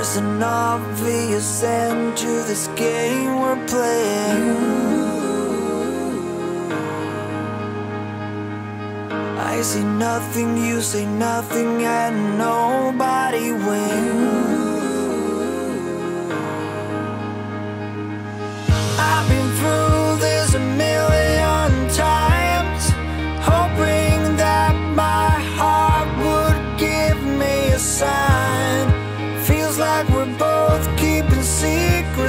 There's an obvious end to this game we're playing. I say nothing, you say nothing, and nobody wins.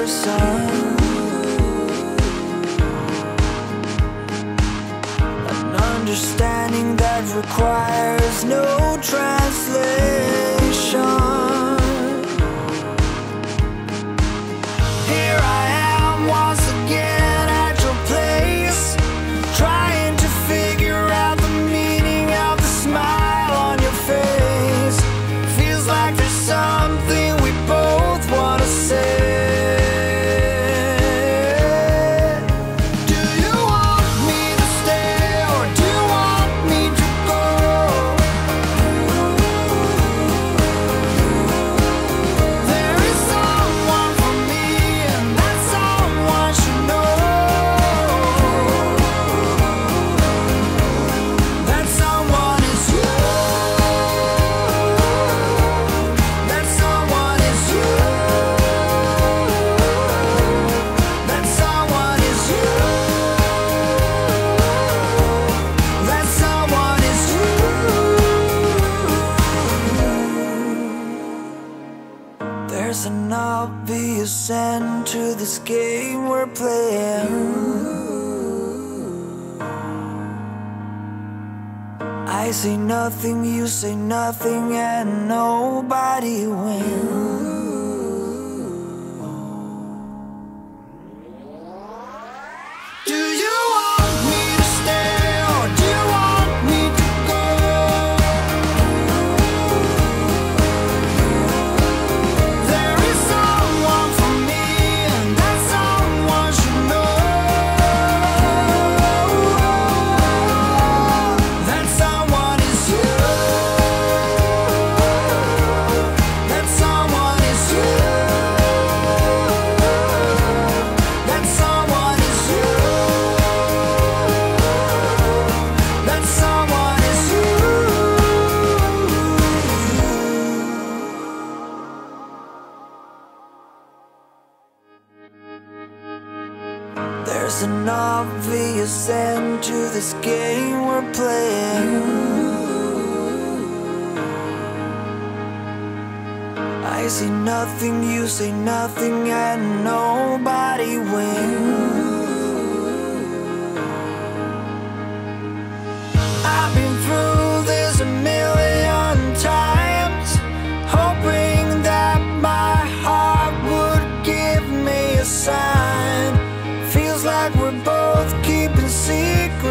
An understanding that requires no translation. and I'll be a to this game we're playing. I say nothing, you say nothing and nobody wins. It's an obvious end to this game we're playing you. I see nothing, you say nothing, and nobody wins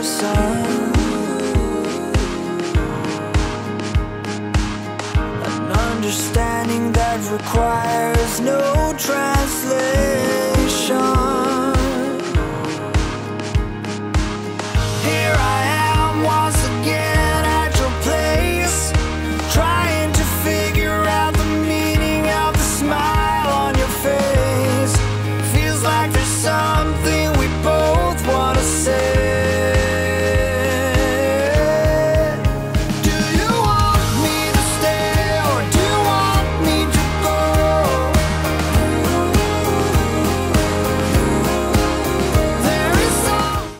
person An understanding that requires no translation.